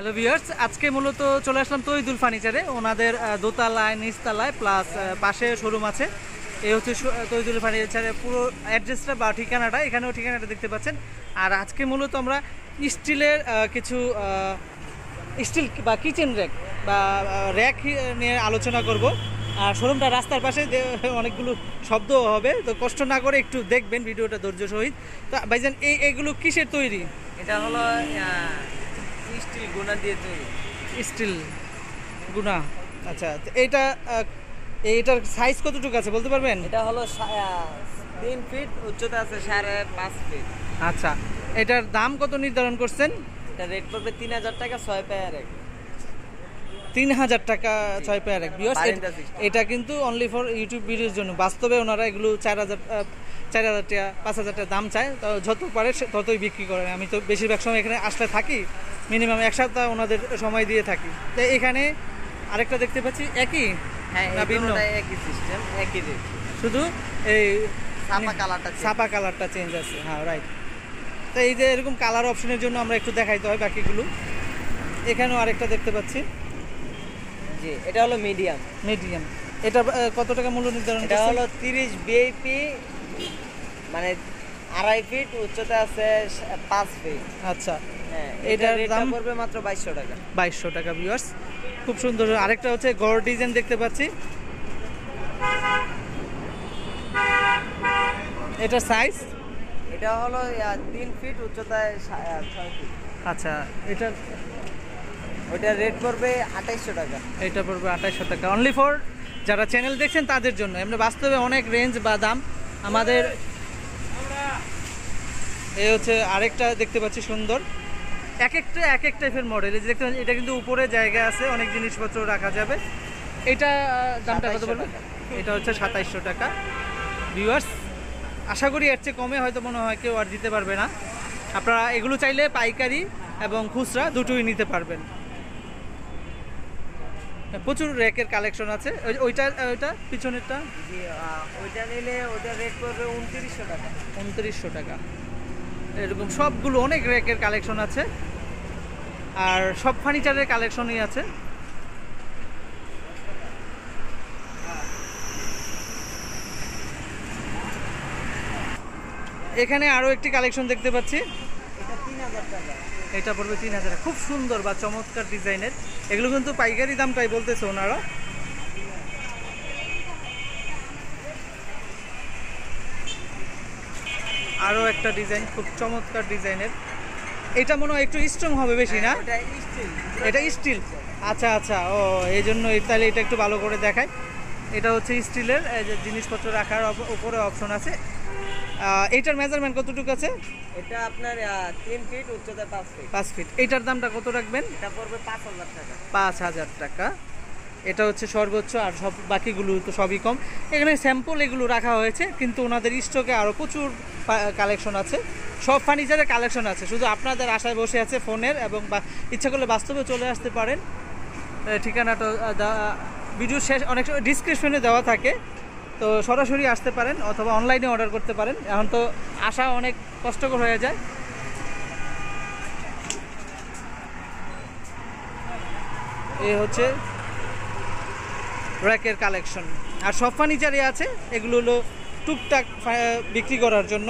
Hello viewers আজকে মূলত চলে আসলাম তৈদুল ফার্নিচারে। ওনাদের দোতলায়, নিচতলায় প্লাস পাশে শোরুম আছে। এই হচ্ছে তৈদুল ফার্নিচারের পুরো অ্যাড্রেসটা বা ঠিকানাটা। এখানেও ঠিকানাটা দেখতে পাচ্ছেন। আর আজকে মূলত আমরা স্টিলের কিছু স্টিল বা কিচেন র্যাক বা র্যাক নিয়ে আলোচনা করব। আর শোরুমটা রাস্তার পাশে অনেকগুলো শব্দ হবে, তো কষ্ট না করে একটু দেখবেন ভিডিওটা ধৈর্য সহিত। তো ভাইজান, এই, এগুলো কিসের তৈরি? এটা হলো স্টিল গুণা দিয়ে তৈরি। স্টিল গুনা আচ্ছা এইটা এইটার সাইজ কতটুকু আছে বলতে পারবেন? এটা হলো তিন ফিট উচ্চতা আছে সাড়ে পাঁচ ফিট আচ্ছা এটার দাম কত নির্ধারণ করছেন? এটা রেট পড়বে তিন হাজার টাকা ছয় পেয়ার এক। তিন হাজার টাকা ছয় পেয়ার এক। এটা কিন্তু অনলি ফর ইউটিউব ভিডিওর জন্য। বাস্তবে ওনারা এগুলো চার হাজার চার হাজার টাকা পাঁচ হাজার টাকা দাম চায়। তো যত পারে ততই বিক্রি করেন আমি তো বেশিরভাগ সময় এখানে আসলে থাকি। মিনিমাম এক সপ্তাহ ওনাদের সময় দিয়ে থাকি। তো এখানে আরেকটা দেখতে পাচ্ছি একই? হ্যাঁ একই সিস্টেম একই রেট শুধু এই ছাপা কালারটা ছাপা কালারটা চেঞ্জ আছে। হ্যাঁ রাইট তো এই যে এরকম কালার অপশনের জন্য আমরা একটু দেখাইতে হয় বাকিগুলো। এখানেও আরেকটা দেখতে পাচ্ছি। জি এটা হলো মিডিয়াম মিডিয়াম এটা কত টাকা মূল্য নির্ধারণ এটা হলো তিরিশ বিআইপি মানে আড়াই ফিট উচ্চতা আছে পাঁচ ফিট আচ্ছা। হ্যাঁ এটার দাম? পড়বে মাত্র বাইশশো টাকা। বাইশশো টাকা ভিউয়ার্স খুব সুন্দর। আরেকটা হচ্ছে গড় ডিজাইন দেখতে পাচ্ছি। এটা সাইজ এটা হলো তিন ফিট উচ্চতায় ছয় ফিট আচ্ছা এটা ওইটার রেট পড়বে আঠাইশশো টাকা। এটা পড়বে আঠাইশশো টাকা। অনলি ফর যারা চ্যানেল দেখছেন তাদের জন্য। এমনি বাস্তবে অনেক রেঞ্জ বা দাম। আমাদের এই হচ্ছে আরেকটা দেখতে পাচ্ছি সুন্দর। এক একটা এক এক টাইপের মডেল এই যে দেখতে এটা কিন্তু উপরে জায়গা আছে অনেক জিনিসপত্র রাখা যাবে। এটা দামটা কত 2700 বলবে টাকা। এটা হচ্ছে সাতাইশশো টাকা। ভিউয়ার্স আশা করি এর চেয়ে কমে হয়তো মনে হয় কেউ আর দিতে পারবে না। আপনারা এগুলো চাইলে পাইকারি এবং খুচরা দুটোই নিতে পারবেন। প্রচুর র্যাকের কালেকশন আছে। ওই- ওইটা ওইটা পিছনেরটা? ওইটা নিলে ওটার রেট পড়বে উনত্রিশশো টাকা। উনত্রিশশো টাকা। এরকম সবগুলো অনেক র্যাকের কালেকশন আছে। আর সব ফার্নিচারের কালেকশনই আছে। এখানে আরও একটি কালেকশন দেখতে পাচ্ছি। এটা পড়বে তিন হাজার খুব সুন্দর বা চমৎকার ডিজাইনের। এগুলো কিন্তু পাইকারি দামটাই বলতেছে ওনারা। আরও একটা ডিজাইন খুব চমৎকার ডিজাইনের এটা মনে হয় একটু স্ট্রং হবে বেশি না? স্টিল এটা স্টিল আচ্ছা আচ্ছা ও এই জন্য তাহলে এটা একটু ভালো করে দেখায় এটা হচ্ছে স্টিলের এই যে জিনিসপত্র রাখার উপরে অপশন আছে। আহ, এইটার মেজারমেন্ট কতটুকু আছে? এটা আপনার আহ, তিন ফিট উচ্চতা পাঁচ ফিট পাঁচ ফিট এইটার দামটা কত রাখবেন? এটা পড়বে পাঁচ হাজার টাকা। পাঁচ হাজার টাকা। এটা হচ্ছে সর্বোচ্চ আর সব বাকিগুলো তো সবই কম। এখানে স্যাম্পল এগুলো রাখা হয়েছে, কিন্তু ওনাদের স্টকে আরও প্রচুর কালেকশন আছে। সব ফার্নিচারের কালেকশন আছে, শুধু আপনাদের আশায় বসে আছে ফোনের এবং ইচ্ছা করলে বাস্তবে চলে আসতে পারেন। ঠিকানাটা ভিডিও শেষ, অনেক সময় ডিসক্রিপশনে দেওয়া থাকে। তো সরাসরি আসতে পারেন অথবা অনলাইনে অর্ডার করতে পারেন। এখন তো আসা অনেক কষ্টকর হয়ে যায়। এ হচ্ছে র্যাকের কালেকশন। আর সব ফার্নিচারই আছে এগুলো হলো টুকটাক বিক্রি করার জন্য।